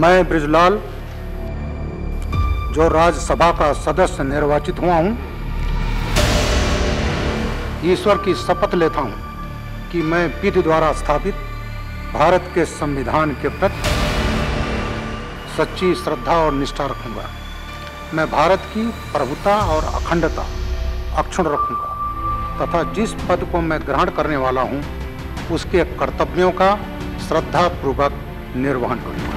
मैं ब्रिजलाल, जो राज्यसभा का सदस्य निर्वाचित हुआ हूँ, ईश्वर की शपथ लेता हूँ कि मैं विधि द्वारा स्थापित भारत के संविधान के प्रति सच्ची श्रद्धा और निष्ठा रखूँगा। मैं भारत की प्रभुता और अखंडता अक्षुण रखूँगा तथा जिस पद को मैं ग्रहण करने वाला हूँ, उसके कर्तव्यों का श्रद्धापूर्वक निर्वहन करूँगा।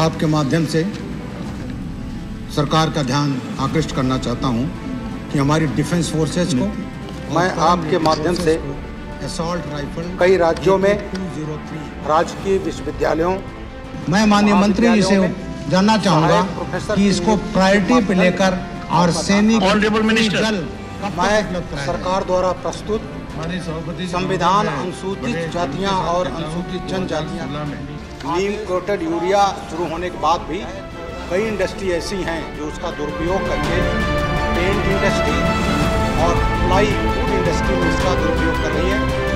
आपके माध्यम से सरकार का ध्यान आकृष्ट करना चाहता हूँ कि हमारी डिफेंस फोर्सेज को मैं आपके माध्यम से असॉल्ट राइफल कई राज्यों में राजकीय विश्वविद्यालयों मैं माननीय मंत्री जी से जानना चाहूँगा कि इसको प्रायोरिटी पे लेकर और सैनिक जल मैं सरकार द्वारा प्रस्तुत संविधान अनुसूचित जातियाँ और अनुसूचित जनजातियाँ। नीम कोटेड यूरिया शुरू होने के बाद भी कई इंडस्ट्री ऐसी हैं जो उसका दुरुपयोग करके पेंट इंडस्ट्री और प्लाई फ़ूड इंडस्ट्री में इसका दुरुपयोग कर रही है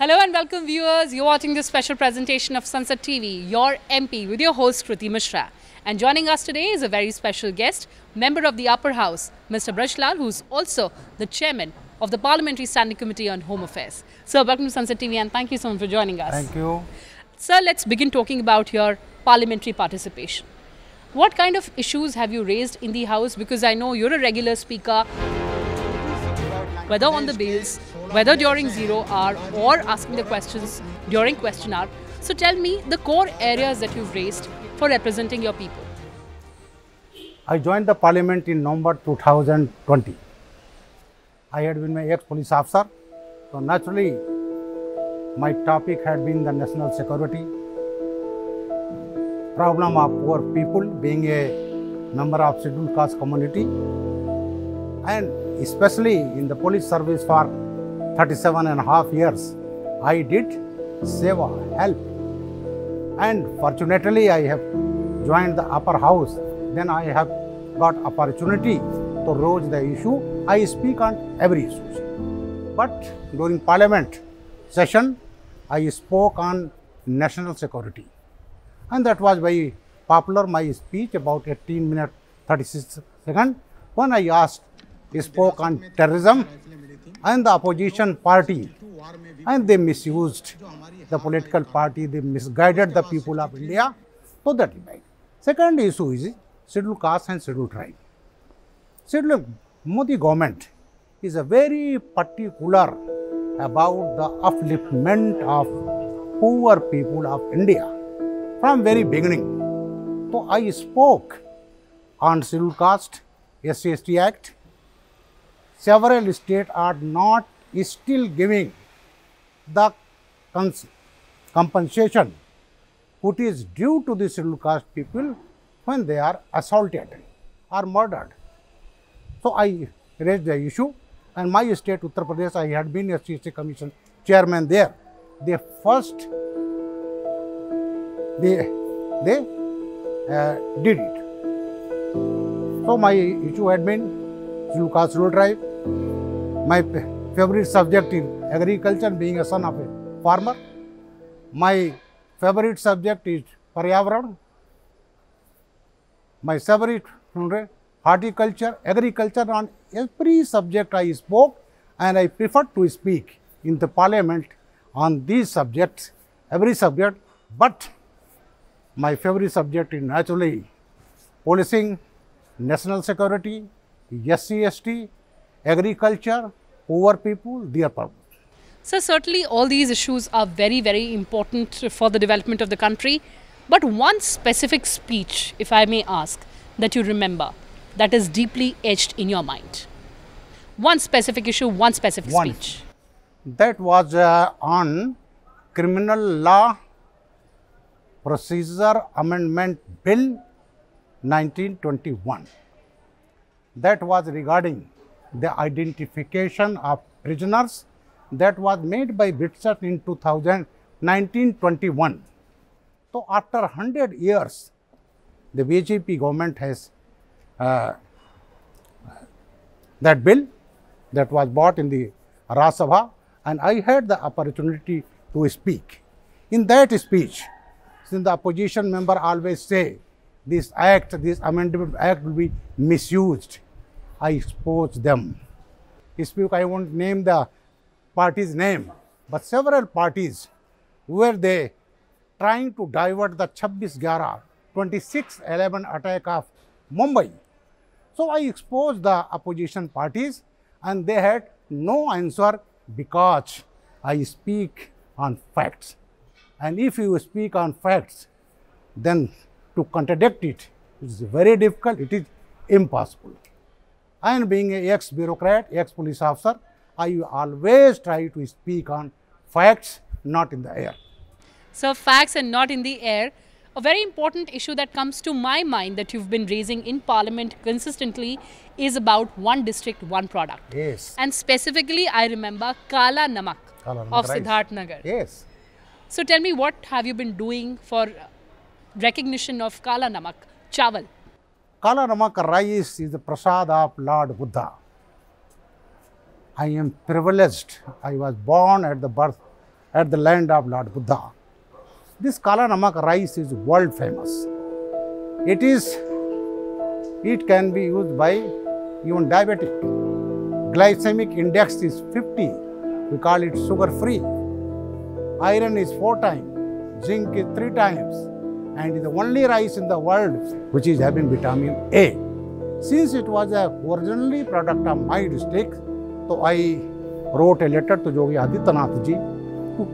Hello and welcome viewers. You're watching this special presentation of Sunset TV, your MP with your host Kriti Mishra. And joining us today is a very special guest, member of the Upper House, Mr. Brajlal, who's also the chairman of the Parliamentary Standing Committee on Home Affairs. Sir, welcome to Sunset TV and thank you so much for joining us. Thank you. Sir, let's begin talking about your parliamentary participation. What kind of issues have you raised in the House? Because I know you're a regular speaker, whether on the bills, whether during zero hour or asking the questions during question hour. So tell me the core areas that you've raised for representing your people. I joined the parliament in November 2020. I had been an ex-police officer, so naturally my topic had been the national security, problem of poor people being a member of scheduled caste community, and especially in the police service for 37 and a half years, I did seva, help, and fortunately I have joined the upper house. Then i have got opportunity to raise the issue. I speak on every issue. But during parliament session i spoke on national security. And that was very popular my speech about 18 minutes 36 seconds when i asked spoke on terrorism and the opposition party and they misused the political party, they misguided the people of India. So that is right. Second issue is scheduled caste and scheduled tribe. Scheduled Modi government is a very particular about the upliftment of poor people of India from very beginning. So I spoke on scheduled caste, SC ST Act, several states are not still giving the compensation which is due to the scheduled caste people when they are assaulted or murdered. So I raised the issue and my state Uttar Pradesh I had been a CSC commission chairman there. They first they they uh, did it. So my issue had been caste scheduled tribe. My favorite subject is agriculture, being a son of a farmer. My favorite subject is Paryavaran. My favorite horticulture, agriculture. On every subject I spoke, and I prefer to speak in the parliament on these subjects, every subject. But my favorite subject is naturally policing, national security, SC, ST, agriculture, poor people, their purpose. So certainly all these issues are very, very important for the development of the country. But one specific speech, if I may ask, that you remember that is deeply etched in your mind. One specific issue, one specific One. speech. That was uh, on Criminal Law Procedure Amendment Bill 1921. That was regarding the identification of prisoners that was made by British in 2000, 1921. So after 100 years, the BJP government has uh, that bill that was brought in the Rajya Sabha and I had the opportunity to speak. In that speech, since the opposition member always say this act, this amendment act will be misused, I expose them. Speak, I won't name the party's name, but several parties were they trying to divert the 26-11, 26-11 attack of Mumbai. So I exposed the opposition parties and they had no answer because I speak on facts. And if you speak on facts, then to contradict it is very difficult, it is impossible. And being a ex-bureaucrat, ex-police officer, I always try to speak on facts, not in the air. So, facts and not in the air. A very important issue that comes to my mind that you've been raising in Parliament consistently is about one district, one product. Yes. And specifically, I remember Kala Namak Kala Namak of. Siddharth Nagar. Yes. So, tell me, what have you been doing for recognition of Kala Namak, Chawal? Kala Namak rice is the prasad of Lord Buddha. I am privileged. I was born at the birth, at the land of Lord Buddha. This Kala Namak rice is world famous. It is, it can be used by even diabetic. Glycemic index is 50. We call it sugar free. Iron is four times, zinc is three times, and is the only rice in the world which is having vitamin A. Since it was a originally product of my district, so I wrote a letter to Yogi Adityanath ji to,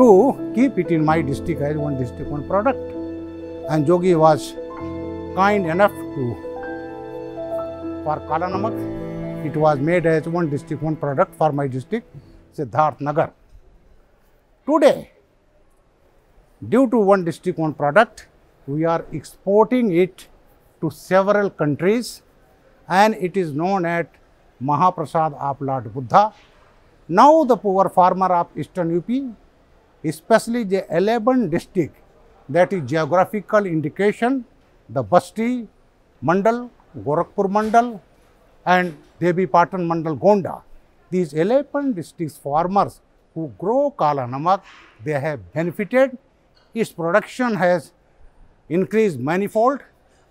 to keep it in my district as one district, one product. And Yogi was kind enough to, for Kala Namak, it was made as one district, one product for my district, Siddharth Nagar. Today, due to one district, one product, we are exporting it to several countries and it is known as Mahaprasad of Lord Buddha. Now the poor farmer of eastern UP, especially the 11 district that is geographical indication, the Basti Mandal, Gorakhpur Mandal and Devi Patan Mandal Gonda. These 11 districts farmers who grow Kala Namak, they have benefited. Its production has increased manifold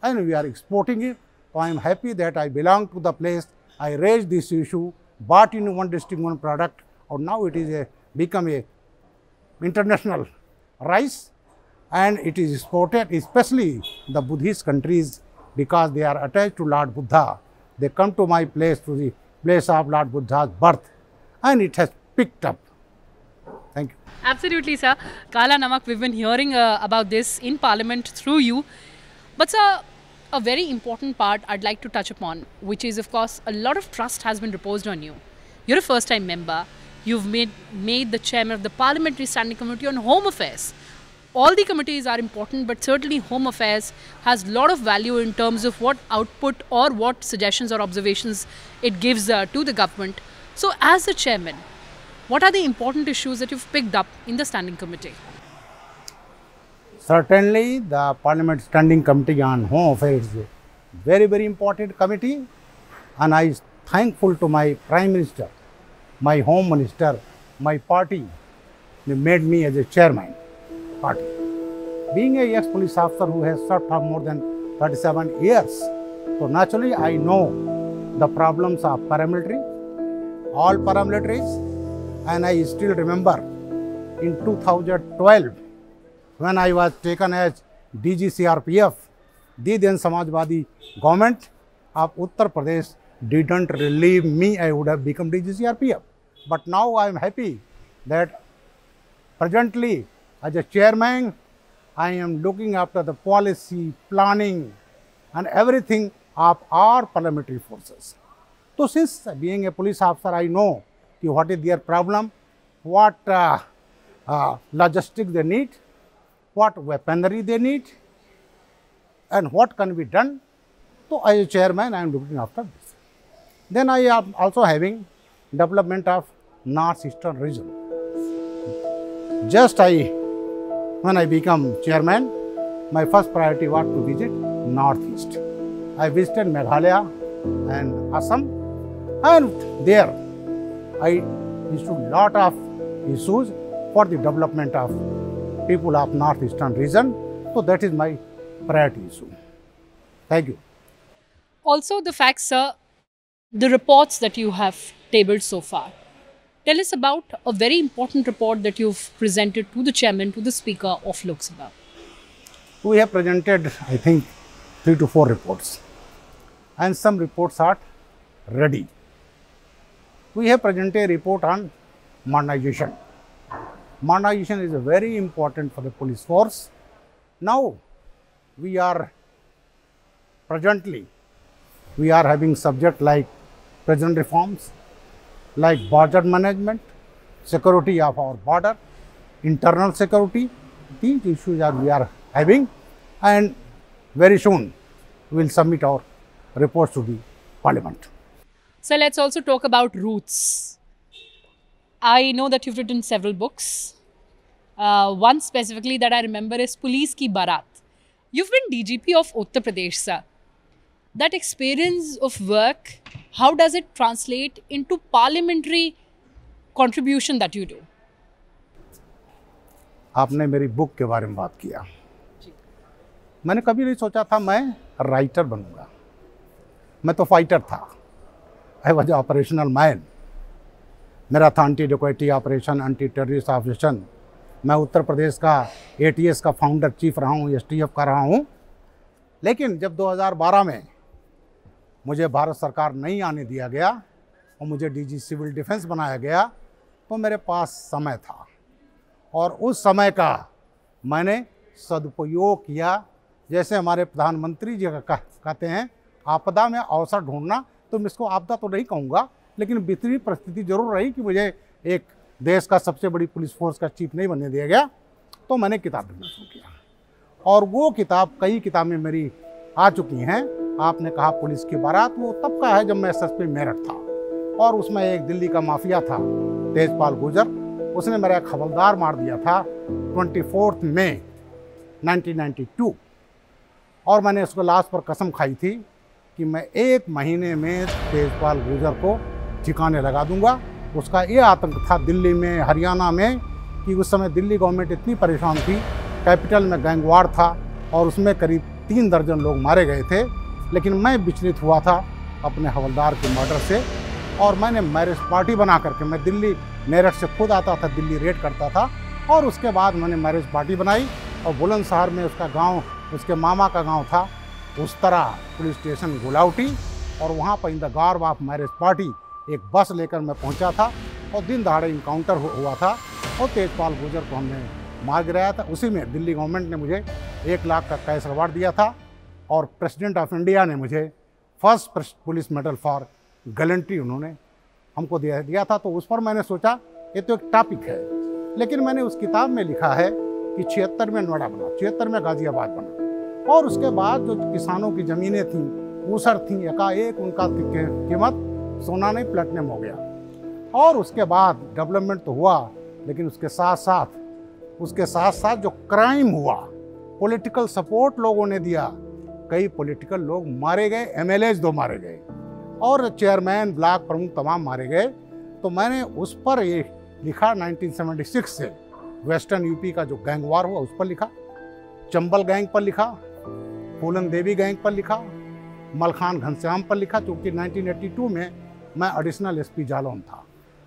and we are exporting it. So I am happy that I belong to the place. I raised this issue, bought in one district, one product, and now it is a become a international rice and it is exported, especially the Buddhist countries because they are attached to Lord Buddha. They come to my place, to the place of Lord Buddha's birth, and it has picked up. Thank you. Absolutely, sir. Kala Namak, we've been hearing uh, about this in Parliament through you. But, sir, a very important part I'd like to touch upon, which is, of course, a lot of trust has been reposed on you. You're a first time member. You've made, made the chairman of the Parliamentary Standing Committee on Home Affairs. All the committees are important, but certainly Home Affairs has a lot of value in terms of what output or what suggestions or observations it gives uh, to the government. So, as the chairman, what are the important issues that you've picked up in the standing committee? Certainly, the Parliament Standing Committee on Home Affairs is a very, very important committee, and I am thankful to my Prime Minister, my Home Minister, my party. They made me as a chairman party. Being a ex-police officer who has served for more than 37 years, so naturally I know the problems of paramilitary, all paramilitaries, and I still remember in 2012 when I was taken as DG CRPF, the then Samajwadi government of Uttar Pradesh didn't relieve me, I would have become DG CRPF. But now I am happy that presently as a chairman, I am looking after the policy, planning and everything of our parliamentary forces. So since being a police officer, I know what is their problem, what uh, uh, logistics they need, what weaponry they need, and what can be done. So as a chairman, I am looking after this. Then I am also having development of northeastern region. Just I, when I become chairman, my first priority was to visit Northeast. I visited Meghalaya and Assam, and there I issued lot of issues for the development of people of Northeastern region. So that is my priority issue. Thank you. Also, the facts, sir, the reports that you have tabled so far. Tell us about a very important report that you've presented to the chairman, to the speaker of Lok Sabha. We have presented, I think, three to four reports, and some reports are ready. We have presented a report on modernization. Modernization is very important for the police force. Now, we are presently we are having subject like prison reforms, like border management, security of our border, internal security. These issues are we are having, and very soon we will submit our reports to the parliament. So, let's also talk about roots. I know that you've written several books. Uh, one specifically that I remember is Police Ki Barat. You've been DGP of Uttar Pradesh, sir. That experience of work, how does it translate into parliamentary contribution that you do? आपने मेरी book के बारे में बात किया मैंने कभी नहीं सोचा था मैं राइटर बनूंगा मैं तो फाइटर था आई वॉज़ ऑपरेशनल मैन मेरा था anti dacoity operation anti terrorist operation मैं उत्तर प्रदेश का एटीएस का फाउंडर चीफ रहा हूँ एसटीएफ का रहा हूँ। लेकिन जब 2012 में मुझे भारत सरकार नहीं आने दिया गया और मुझे डीजी सिविल डिफेंस बनाया गया तो मेरे पास समय था। और उस समय का मैंने सदुपयोग किया। जैसे हमारे प्रधानमंत्री जी कहते हैं, आपदा में अवसर ढूंढना तो मैं इसको आपदा तो नहीं कहूँगा, लेकिन विपरीत परिस्थिति ज़रूर रही कि मुझे एक देश का सबसे बड़ी पुलिस फोर्स का चीफ नहीं बनने दिया गया। तो मैंने किताब लिखना शुरू किया। और वो किताब, कई किताबें मेरी आ चुकी हैं। आपने कहा पुलिस की बारात, वो तब का है जब मैं एसएसपी मेरठ था। और उसमें एक दिल्ली का माफिया था, तेजपाल गुजर उसने मेरा एक हवलदार मार दिया था ट्वेंटी फोर्थ मई 1992 और मैंने उसको लास्ट पर कसम खाई थी। कि मैं एक महीने में तेजपाल गुजर को ठिकाने लगा दूँगा। उसका ये आतंक था दिल्ली में, हरियाणा में, कि उस समय दिल्ली गवर्नमेंट इतनी परेशान थी। कैपिटल में गैंगवार था और उसमें करीब तीन दर्जन लोग मारे गए थे। लेकिन मैं विचलित हुआ था अपने हवलदार के मर्डर से और मैंने मैरिज पार्टी बना करके, मैं दिल्ली मेरठ से खुद आता था, दिल्ली रेड करता था और उसके बाद मैंने मैरिज पार्टी बनाई और बुलंदशहर में उसका गाँव, उसके मामा का गाँव था। उस तरह पुलिस स्टेशन गुलावटी और वहाँ पर in the garb of marriage party एक बस लेकर मैं पहुँचा था और दिन दहाड़े इनकाउंटर हुआ था और तेजपाल गुजर को हमने मार गिराया था। उसी में दिल्ली गवर्नमेंट ने मुझे एक लाख का कैश अवार्ड दिया था और प्रेसिडेंट ऑफ़ इंडिया ने मुझे first police medal for gallantry उन्होंने हमको दिया दिया था। तो उस पर मैंने सोचा, ये तो एक टॉपिक है। लेकिन मैंने उस किताब में लिखा है कि छिहत्तर में नोएडा बना छिहत्तर में गाजियाबाद बना और उसके बाद जो किसानों की ज़मीनें थीं, ऊसर थीं, एकाएक उनका कीमत सोना नहीं, प्लेटिनम हो गया। और उसके बाद डेवलपमेंट तो हुआ, लेकिन उसके साथ साथ उसके साथ साथ जो क्राइम हुआ, पॉलिटिकल सपोर्ट लोगों ने दिया, कई पॉलिटिकल लोग मारे गए एमएलएज दो मारे गए, और चेयरमैन, ब्लॉक प्रमुख तमाम मारे गए। तो मैंने उस पर ये लिखा 1976 से, वेस्टर्न यूपी का जो गैंग वार हुआ, उस पर लिखा, चंबल गैंग पर लिखा फूलन देवी गैंग पर लिखा, मलखान घनश्याम पर लिखा चूँकि 1982 में मैं एडिशनल एसपी जालौन था।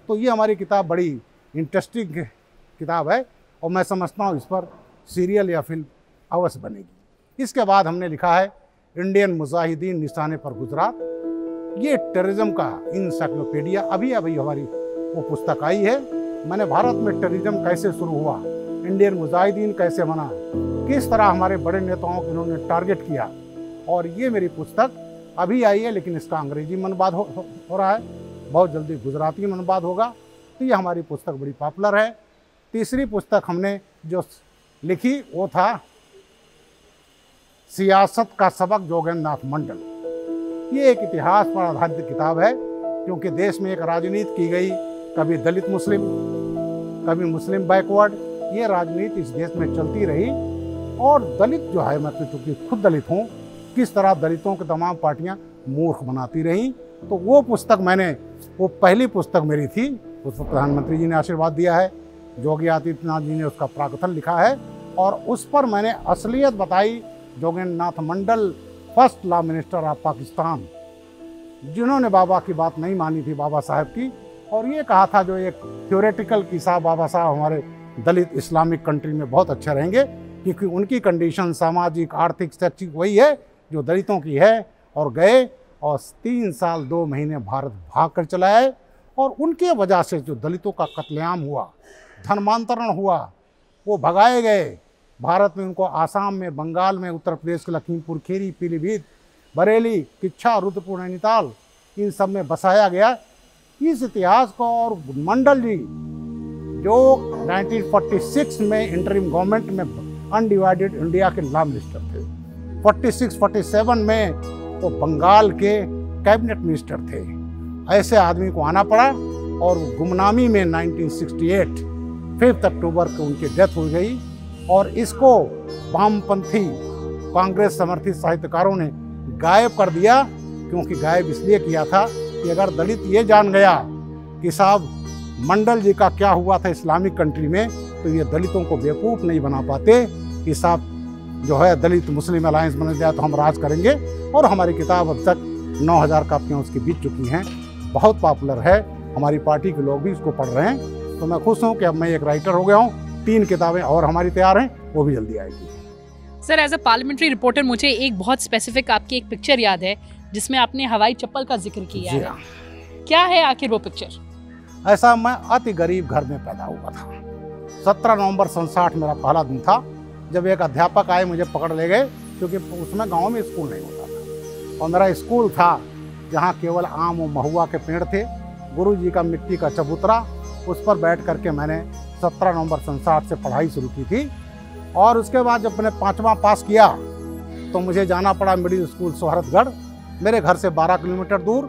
तो ये हमारी किताब बड़ी इंटरेस्टिंग किताब है, और मैं समझता हूँ इस पर सीरियल या फ़िल्म अवश्य बनेगी। इसके बाद हमने लिखा है इंडियन मुजाहिदीन निशाने पर गुजरात। ये टेररिज्म का इंसाइक्लोपीडिया अभी अभी हमारी वो पुस्तक आई है। मैंने भारत में टेररिज्म कैसे शुरू हुआ इंडियन मुजाहिदीन कैसे बना किस तरह हमारे बड़े नेताओं को इन्होंने टारगेट किया। और ये मेरी पुस्तक अभी आई है लेकिन इसका अंग्रेज़ी अनुवाद हो, हो, हो रहा है। बहुत जल्दी गुजराती में अनुवाद होगा। तो ये हमारी पुस्तक बड़ी पॉपुलर है। तीसरी पुस्तक हमने जो लिखी वो था सियासत का सबक जोगेंद्र नाथ मंडल। ये एक इतिहास पर आधारित किताब है क्योंकि देश में एक राजनीति की गई कभी दलित मुस्लिम कभी मुस्लिम बैकवर्ड। ये राजनीति इस देश में चलती रही। और दलित जो है, मैं तो चूँकि खुद दलित हूँ, किस तरह दलितों की तमाम पार्टियाँ मूर्ख बनाती रहीं तो वो पुस्तक मैंने, वो पहली पुस्तक मेरी थी, उस पर प्रधानमंत्री जी ने आशीर्वाद दिया है योगी आदित्यनाथ जी ने उसका प्राकथन लिखा है, और उस पर मैंने असलियत बताई Jogendra Nath Mandal, first law minister of Pakistan, जिन्होंने बाबा की बात नहीं मानी थी बाबा साहब की, और ये कहा था जो एक थ्योरेटिकल की साहब बाबा साहब हमारे दलित इस्लामिक कंट्री में बहुत अच्छे रहेंगे क्योंकि उनकी कंडीशन सामाजिक, आर्थिक, शैक्षिक वही है, जो दलितों की है, और गए और तीन साल, दो महीने भारत भाग कर चलाए और उनके वजह से जो दलितों का कत्लेआम हुआ, धर्मांतरण हुआ, वो भगाए गए। भारत में उनको आसाम में, बंगाल में, उत्तर प्रदेश के लखीमपुर, खीरी, पीलीभीत, बरेली, किच्छा, रुद्रपुर, नैनीताल, इन सब में बसाया गया। इस इतिहास को और मंडल जी, जो 1946 में इंटरिम गवर्नमेंट में अनडिवाइडेड इंडिया के लॉ मिनिस्टर थे। 46 47 में वो बंगाल के कैबिनेट मिनिस्टर थे। ऐसे आदमी को आना पड़ा और गुमनामी में 1968 फिफ्थ अक्टूबर को उनकी डेथ हो गई और इसको वामपंथी कांग्रेस समर्थित साहित्यकारों ने गायब कर दिया, क्योंकि गायब इसलिए किया था कि अगर दलित ये जान गया कि साहब मंडल जी का क्या हुआ था इस्लामिक कंट्री में तो ये दलितों को बेवकूफ़ नहीं बना पाते। कि साहब जो है दलित मुस्लिम अलायंस बन जाए तो हम राज करेंगे। और हमारी किताब अब तक 9000 कापियाँ उसकी बीत चुकी हैं। बहुत पॉपुलर है। हमारी पार्टी के लोग भी इसको पढ़ रहे हैं। तो मैं खुश हूँ कि अब मैं एक राइटर हो गया हूँ। तीन किताबें और हमारी तैयार हैं। वो भी जल्दी आएगी। Sir as a parliamentary reporter मुझे एक बहुत स्पेसिफिक आपकी एक पिक्चर याद है जिसमें आपने हवाई चप्पल का ज़िक्र किया है। हाँ। क्या है आखिर वो पिक्चर ऐसा मैं अति गरीब घर में पैदा हुआ था। सत्रह नवंबर सन साठ मेरा पहला दिन था। जब एक अध्यापक आए, मुझे पकड़ ले गए, क्योंकि उसमें गाँव में स्कूल नहीं होता था। और मेरा स्कूल था, जहाँ केवल आम और महुआ के पेड़ थे। गुरु जी का मिट्टी का चबूतरा, उस पर बैठ करके मैंने सत्रह नवंबर सन साठ से पढ़ाई शुरू की थी। और उसके बाद जब मैंने पाँचवा पास किया तो मुझे जाना पड़ा मिडिल स्कूल सोहरतगढ़। मेरे घर से 12 किलोमीटर दूर।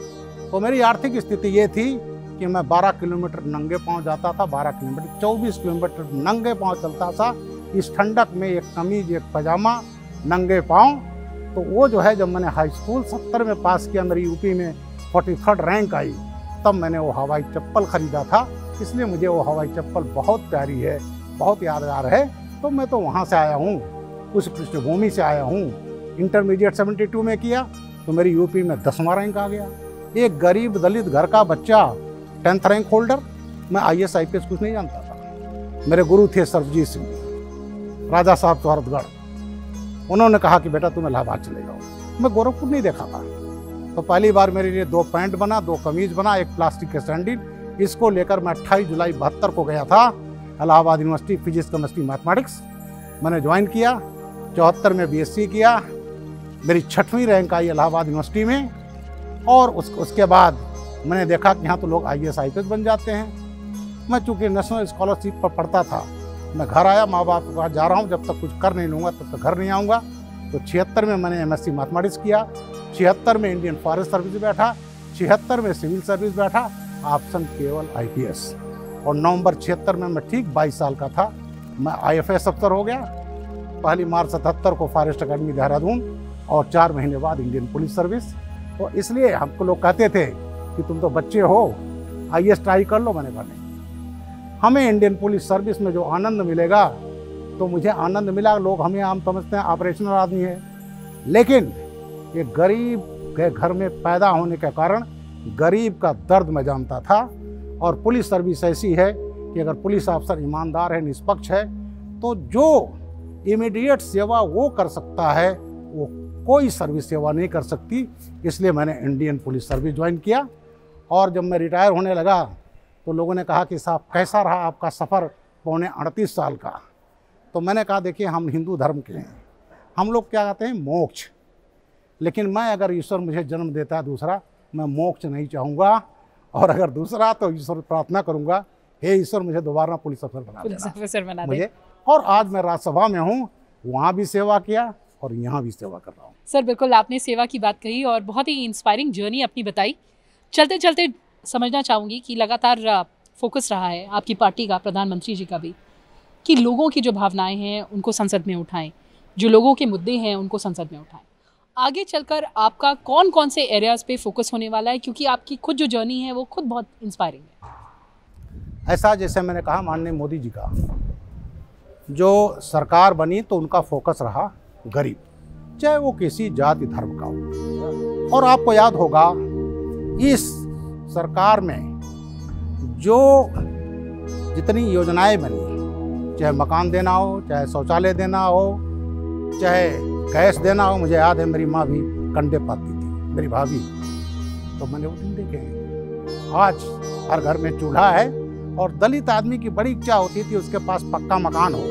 तो मेरी आर्थिक स्थिति ये थी कि मैं 12 किलोमीटर नंगे पाँव जाता था 12 किलोमीटर 24 किलोमीटर नंगे पाँव चलता था। इस ठंडक में एक कमीज, एक पजामा, नंगे पाँव। तो वो जो है, जब मैंने हाई स्कूल सत्तर में पास किया, मेरी यूपी में फोर्टी थर्ड रैंक आई, तब मैंने वो हवाई चप्पल खरीदा था। इसलिए मुझे वो हवाई चप्पल बहुत प्यारी है, बहुत यादगार है। तो मैं तो वहाँ से आया हूँ, उस पृष्ठभूमि से आया हूँ। इंटरमीडिएट 72 में किया तो मेरी यूपी में दसवां रैंक आ गया। एक गरीब दलित घर का बच्चा टेंथ रैंक होल्डर मैं आई एस कुछ नहीं जानता था। मेरे गुरु थे सरबजीत सिंह। राजा साहब चौहरतगढ़ उन्होंने कहा कि बेटा, तुम इलाहाबाद चले जाओ। मैं गोरखपुर नहीं देखा था। तो पहली बार मेरे लिए दो पैंट बना, दो कमीज बना, एक प्लास्टिक के सैंडल। इसको लेकर मैं अट्ठाईस जुलाई बहत्तर को गया था Allahabad university physics, chemistry, mathematics. मैंने ज्वाइन किया, चौहत्तर में बीएससी किया। मेरी छठवीं रैंक आई इलाहाबाद यूनिवर्सिटी में। और उस, उसके बाद मैंने देखा कि यहाँ तो लोग आई एस बन जाते हैं। मैं चूँकि नेशनल स्कॉलरशिप पर पढ़ता था मैं घर आया, माँ बाप के पास जा रहा हूँ, जब तक कुछ कर नहीं लूँगा, तब तक घर नहीं आऊँगा। तो छिहत्तर में मैंने एम एस सी मैथमेटिक्स किया, छिहत्तर में इंडियन फॉरेस्ट सर्विस बैठा, छिहत्तर में सिविल सर्विस बैठा ऑप्शन केवल आईपीएस और नवंबर छिहत्तर में मैं ठीक बाईस साल का था, मैं आईएफएस अफसर हो गया, पहली मार्च सतहत्तर को फॉरेस्ट अकेडमी देहरादून, और चार महीने बाद इंडियन पुलिस सर्विस तो इसलिए हमको लोग कहते थे कि तुम तो बच्चे हो आई ट्राई कर लो, मैंने कहा हमें इंडियन पुलिस सर्विस में जो आनंद मिलेगा तो मुझे आनंद मिला। लोग हमें आम समझते हैं, ऑपरेशनल आदमी है। लेकिन ये गरीब के घर में पैदा होने के कारण गरीब का दर्द मैं जानता था। और पुलिस सर्विस ऐसी है कि अगर पुलिस अफसर ईमानदार है, निष्पक्ष है तो जो इमीडिएट सेवा वो कर सकता है, वो कोई सर्विस सेवा नहीं कर सकती। इसलिए मैंने इंडियन पुलिस सर्विस ज्वाइन किया। और जब मैं रिटायर होने लगा तो लोगों ने कहा कि साहब कैसा रहा आपका सफ़र पौने अड़तीस साल का? तो मैंने कहा देखिए हम हिंदू धर्म के हैं। हम लोग क्या कहते हैं? मोक्ष। लेकिन मैं अगर ईश्वर मुझे जन्म देता है दूसरा मैं मोक्ष नहीं चाहूँगा। और अगर दूसरा तो ईश्वर प्रार्थना करूँगा हे ईश्वर मुझे दोबारा पुलिस अफसर बना पुलिस देना। ऑफिसर बना मुझे और आज मैं राज्यसभा में हूँ वहाँ भी सेवा किया और यहाँ भी सेवा कर रहा हूँ। सर बिल्कुल आपने सेवा की बात कही और बहुत ही इंस्पायरिंग जर्नी अपनी बताई। चलते चलते समझना चाहूँगी कि लगातार फोकस रहा है आपकी पार्टी का, प्रधानमंत्री जी का भी, कि लोगों की जो भावनाएँ हैं, उनको संसद में उठाएँ। जो लोगों के मुद्दे हैं, उनको संसद में उठाएँ। आगे चलकर आपका कौन कौन से एरियाज़ पे फोकस होने वाला है? क्योंकि आपकी खुद जो जर्नी है, वो खुद बहुत इंस्पायरिंग है। ऐसा जैसे मैंने कहा, माननीय मोदी जी का, जो सरकार बनी तो उनका फोकस रहा गरीब, चाहे वो किसी जाति, धर्म का हो। और आपको याद होगा, इस सरकार में जो जितनी योजनाएँ बनी, चाहे मकान देना हो, चाहे शौचालय देना हो, चाहे गैस देना हो, मुझे याद है मेरी माँ भी कंडे पाती थी, मेरी भाभी। तो मैंने वो दिन देखे। हैं आज हर घर में चूल्हा है और दलित आदमी की बड़ी इच्छा होती थी उसके पास पक्का मकान हो।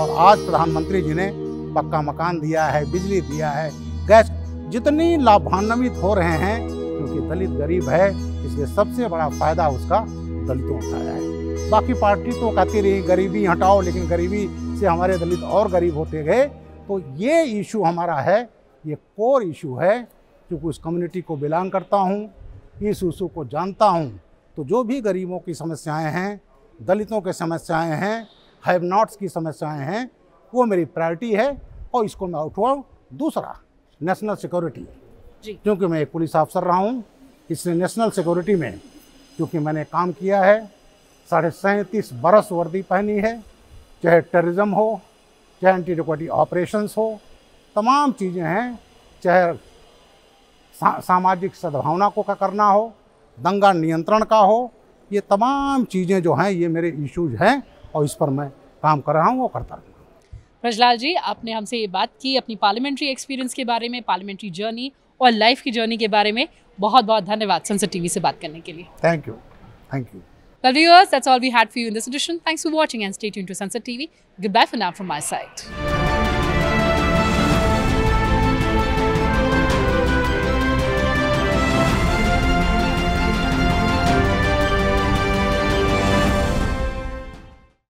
और आज प्रधानमंत्री जी ने पक्का मकान दिया है, बिजली दिया है, गैस जितनी लाभान्वित हो रहे हैं क्योंकि दलित गरीब है, इसलिए सबसे बड़ा फ़ायदा उसका दलितों उठाया है। बाकी पार्टी तो कहती रही, गरीबी हटाओ, लेकिन गरीबी से हमारे दलित और गरीब होते गए। तो ये इशू हमारा है, ये कोर इशू है, क्योंकि उस कम्युनिटी को बिलोंग करता हूँ, इस इशू को जानता हूँ। तो जो भी गरीबों की समस्याएँ हैं, दलितों की समस्याएँ हैं हैव नॉट्स की समस्याएँ हैं, वो मेरी प्रायोरिटी है और इसको मैं उठवाऊँ दूसरा नेशनल सिक्योरिटी क्योंकि मैं एक पुलिस अफसर रहा हूँ इसलिए नेशनल सिक्योरिटी में क्योंकि मैंने काम किया है साढ़े सैंतीस बरस वर्दी पहनी है चाहे टेररिज्म हो चाहे एंटी रिकॉर्डी ऑपरेशंस हो तमाम चीज़ें हैं चाहे सा, सामाजिक सद्भावना को का करना हो दंगा नियंत्रण का हो ये तमाम चीज़ें जो हैं ये मेरे इश्यूज़ हैं और इस पर मैं काम कर रहा हूँ वो करता रहूँगा। प्रजलाल जी आपने हमसे ये बात की अपनी पार्लियामेंट्री एक्सपीरियंस के बारे में पार्लियामेंट्री जर्नी और लाइफ की जर्नी के बारे में बहुत बहुत धन्यवाद सनसेट टीवी से बात करने के लिए thank you thank you Well, viewers, that's all we had for you in this edition. Thanks for watching and stay tuned to Sunset TV. Goodbye for now from my side.